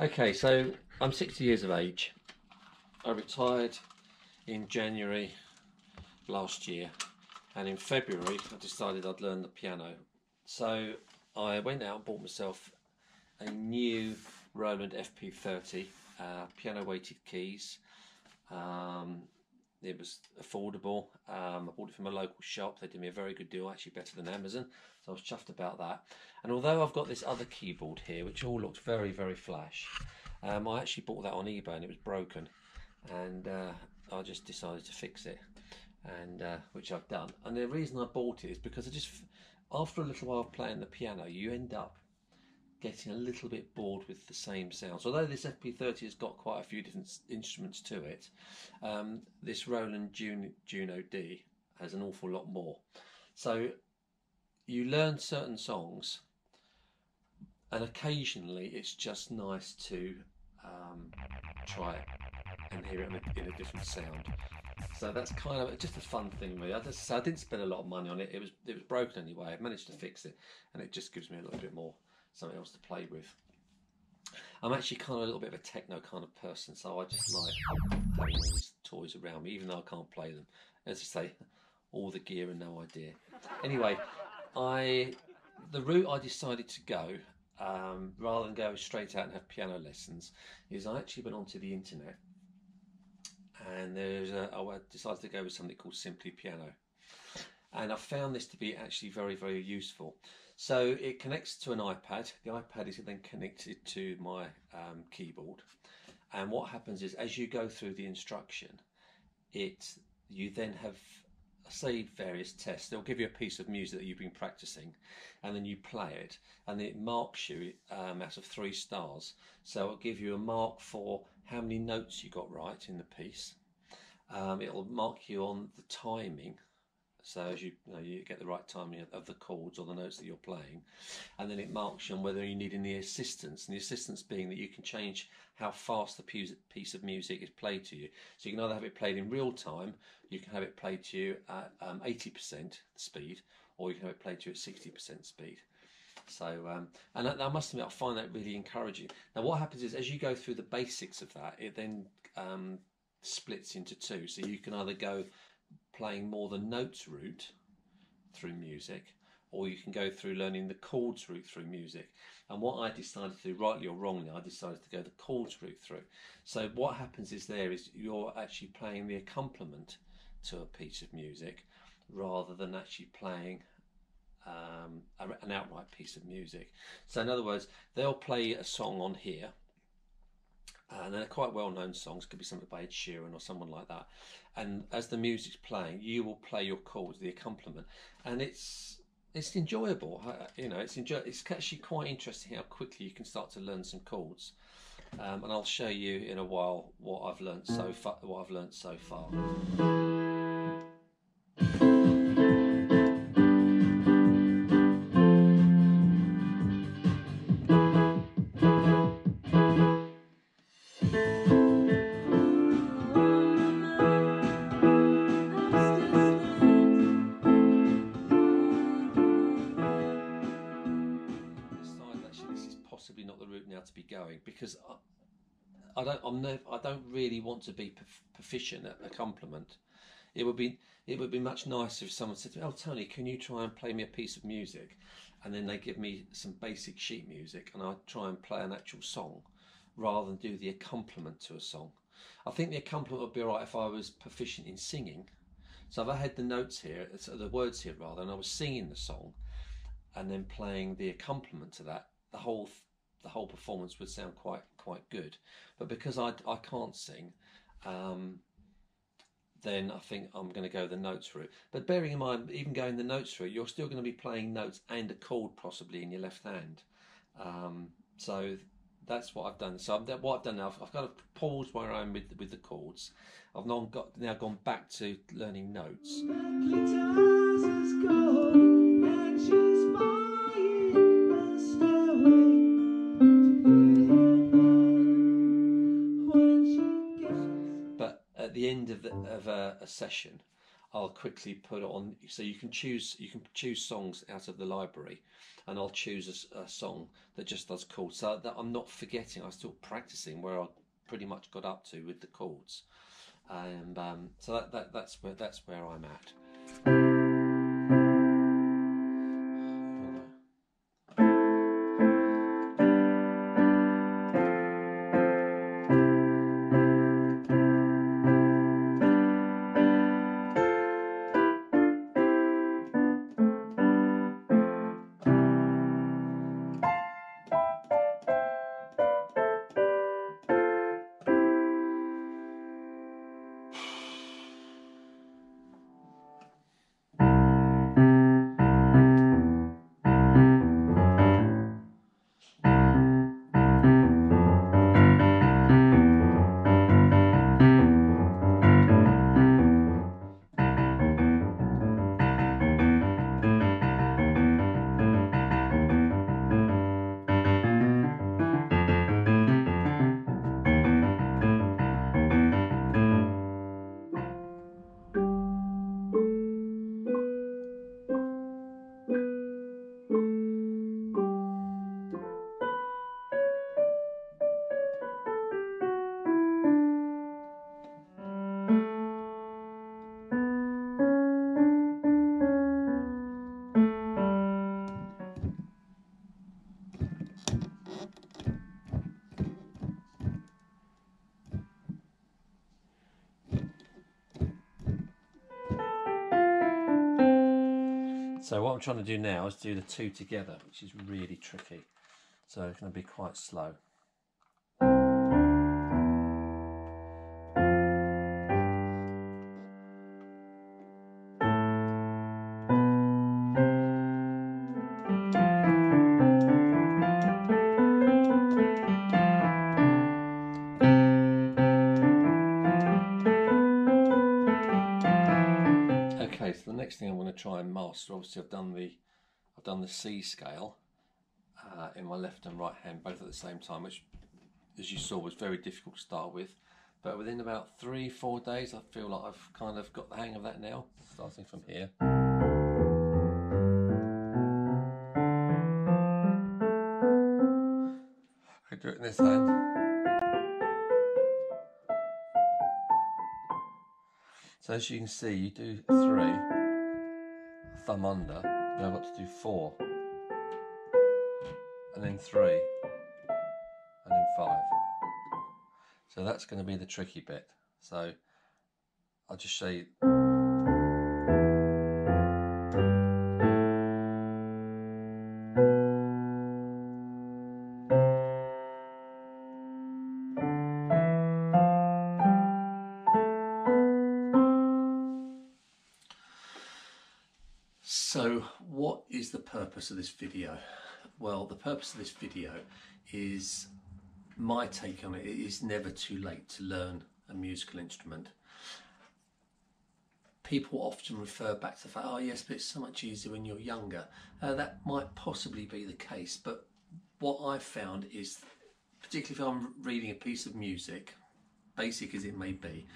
Okay, so I'm 60 years of age. I retired in January last year, and in February I decided I'd learn the piano. So I went out and bought myself a new Roland FP30 uh, piano weighted keys. Um, it was affordable. Um, I bought it from a local shop. They did me a very good deal, actually better than Amazon. So I was chuffed about that. And although I've got this other keyboard here, which all looked very, very flash, um, I actually bought that on eBay and it was broken. And uh, I just decided to fix it, and uh, which I've done. And the reason I bought it is because I just, after a little while of playing the piano, you end up getting a little bit bored with the same sounds. Although this FP30 has got quite a few different instruments to it, um, this Roland Juno, D has an awful lot more. So you learn certain songs, and occasionally it's just nice to um, try it and hear it in a, in a, different sound. So that's kind of just a fun thing, really. I just I didn't spend a lot of money on it. It was it was broken anyway. I managed to fix it, and it just gives me a little bit more something else to play with. I'm actually kind of a little bit of a techno kind of person, so I just like having all these toys around me, even though I can't play them. As I say, all the gear and no idea. Anyway, I the route I decided to go, um, rather than go straight out and have piano lessons, is I actually went onto the internet and there's a, I decided to go with something called Simply Piano, and I found this to be actually very very useful. So it connects to an iPad. The iPad is then connected to my um, keyboard. And what happens is, as you go through the instruction, it you then have say various tests. They'll give you a piece of music that you've been practicing, and then you play it, and it marks you um, out of three stars. So it'll give you a mark for how many notes you got right in the piece. Um, it'll mark you on the timing so as you, you, know, you get the right timing of the chords or the notes that you're playing, and then it marks you on whether you need any assistance. And the assistance being that you can change how fast the piece of music is played to you. So you can either have it played in real time, you can have it played to you at um, 80% speed, or you can have it played to you at 60% speed. So, um, and I, I, must admit, I find that really encouraging. Now, what happens is as you go through the basics of that, it then um, splits into two. So you can either go playing more the notes route through music, or you can go through learning the chords route through music. And what I decided to do, rightly or wrongly, I decided to go the chords route through. So what happens is there is you're actually playing the accompaniment to a piece of music rather than actually playing um, an outright piece of music. So in other words, they'll play a song on here and they're quite well known songs, could be something by Ed Sheeran or someone like that. And as the music's playing, you will play your chords, the accompaniment, and it's it's enjoyable. You know, it's enjoy. It's actually quite interesting how quickly you can start to learn some chords. Um, and I'll show you in a while what I've learned so far. What I've learned so far. Never, I don't really want to be proficient at accompaniment. It would be it would be much nicer if someone said "Oh, Tony, can you try and play me a piece of music?" And then they give me some basic sheet music, and I try and play an actual song, rather than do the accompaniment to a song. I think the accompaniment would be alright if I was proficient in singing. So if I had the notes here, the words here rather, and I was singing the song, and then playing the accompaniment to that, the whole the whole performance would sound quite quite good. But because I, I can't sing, um, then I think I'm going to go the notes route. But bearing in mind, even going the notes route, you're still going to be playing notes and a chord possibly in your left hand. Um, so that's what I've done. So I've, what I've done now, I've, I've kind of paused where I am with, with the chords. I've now got now gone back to learning notes. A, session, I'll quickly put on. So you can choose you can choose songs out of the library, and I'll choose a, a song that just does chords. So that I'm not forgetting. I'm still practicing where I pretty much got up to with the chords, and um, so that, that that's where that's where I'm at. So what I'm trying to do now is do the two together, which is really tricky. So it's going to be quite slow. Try and master, obviously I've done the I've done the C scale uh, in my left and right hand both at the same time, which as you saw was very difficult to start with. But within about three, four days, I feel like I've kind of got the hang of that now, starting from here. I do it in this hand. So as you can see, you do three, thumb under, then I've got to do four, and then three, and then five. So that's going to be the tricky bit. So I'll just show you. So what is the purpose of this video? Well, the purpose of this video is my take on it. It is never too late to learn a musical instrument. People often refer back to the fact, oh yes, but it's so much easier when you're younger. Uh, that might possibly be the case, but what I've found is, particularly if I'm reading a piece of music, basic as it may be,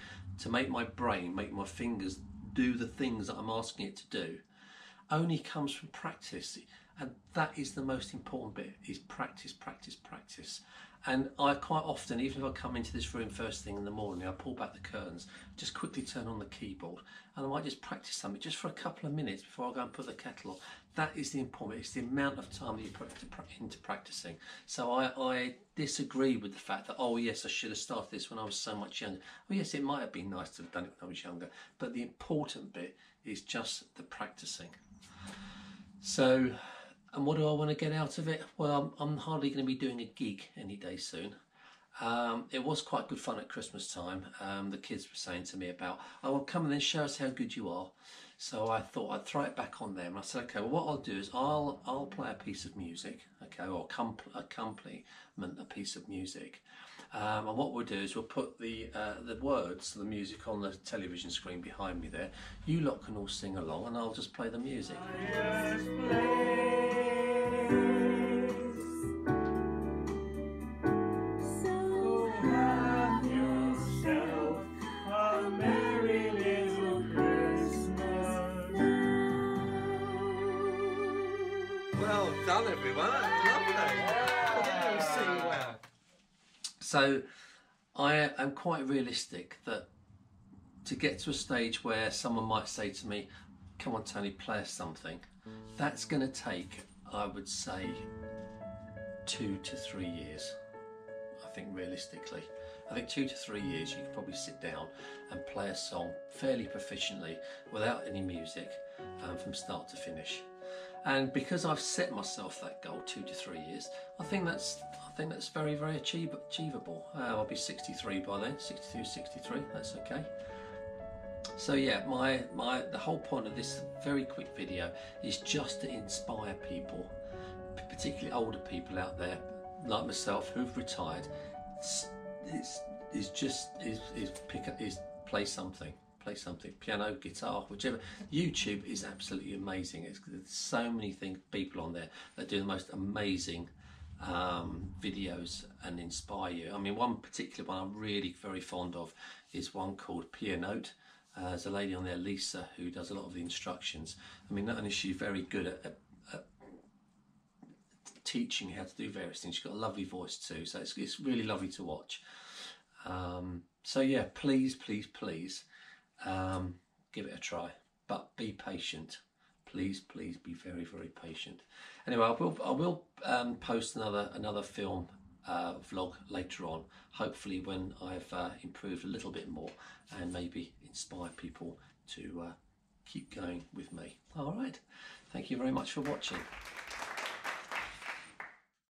to make my brain, make my fingers do the things that I'm asking it to do, only comes from practice and that is the most important bit is practice practice practice. And i quite often even if i come into this room first thing in the morning i pull back the curtains just quickly turn on the keyboard and i might just practice something just for a couple of minutes before i go and put the kettle on. That is the important it's the amount of time that you put into practicing. So i, I disagree with the fact that oh yes i should have started this when i was so much younger. Oh yes it might have been nice to have done it when i was younger but the important bit is just the practicing so, and what do I want to get out of it? Well, I'm, I'm hardly going to be doing a gig any day soon. Um, it was quite good fun at Christmas time. Um, the kids were saying to me about, "Oh, will come and then show us how good you are." So I thought I'd throw it back on them. I said, "Okay, well, what I'll do is I'll I'll play a piece of music, okay, or accompaniment a piece of music, um, and what we'll do is we'll put the uh, the words, the music on the television screen behind me there. You lot can all sing along, and I'll just play the music." Well done, everyone. Lovely. Sing well. So, I am quite realistic that to get to a stage where someone might say to me, "Come on, Tony, play us something," that's going to take, I would say, two to three years. I think realistically. I think two to three years you could probably sit down and play a song fairly proficiently without any music um, from start to finish. And because I've set myself that goal, two to three years, I think that's I think that's very very achieve, achievable. Uh, I'll be 63 by then, 62, 63. That's okay. So yeah, my my the whole point of this very quick video is just to inspire people, particularly older people out there like myself who've retired. It's, it's just is is pick is play something play something piano guitar whichever. Youtube is absolutely amazing. It's, there's so many things people on there that do the most amazing um, videos and inspire you. I mean one particular one i'm really very fond of is one called pianote. Uh, there's a lady on there lisa who does a lot of the instructions. I mean not only is she very good at, at, at teaching how to do various things she's got a lovely voice too so it's, it's really lovely to watch. Um, so yeah please please please um, give it a try. But be patient. Please, please be very, very patient. Anyway, I will, I will um, post another another film uh, vlog later on. Hopefully, when I've uh, improved a little bit more and maybe inspire people to uh, keep going with me. All right. Thank you very much for watching.